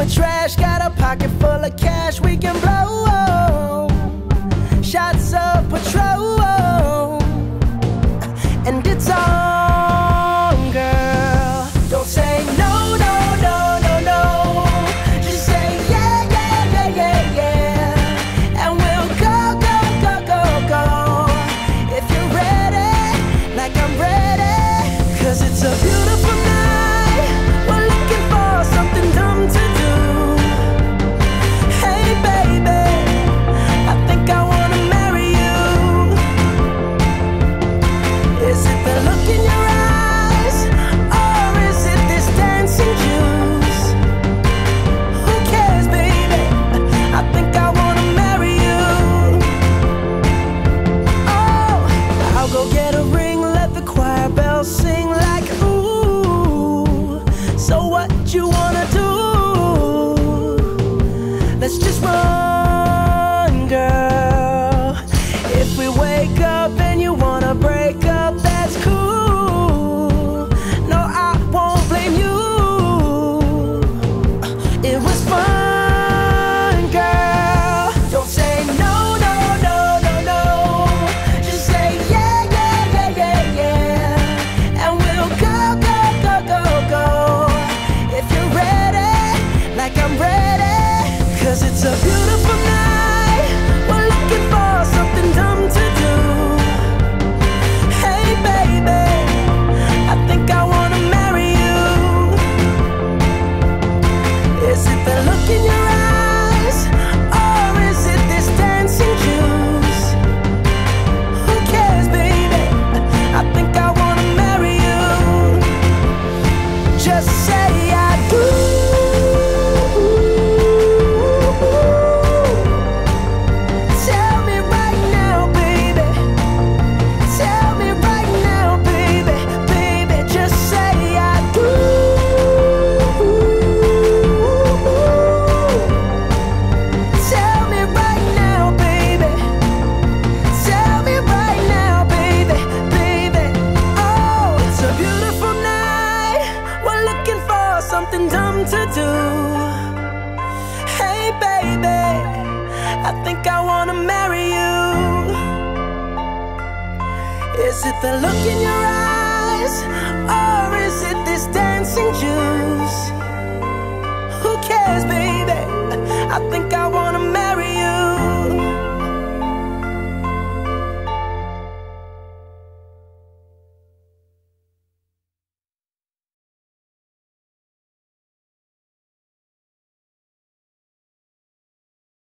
for trash. Got a pocket full of cash we can blow. Oh, oh, oh. Shots of Patron. It's a beautiful something dumb to do. Hey, baby, I think I wanna marry you. Is it the look in your eyes?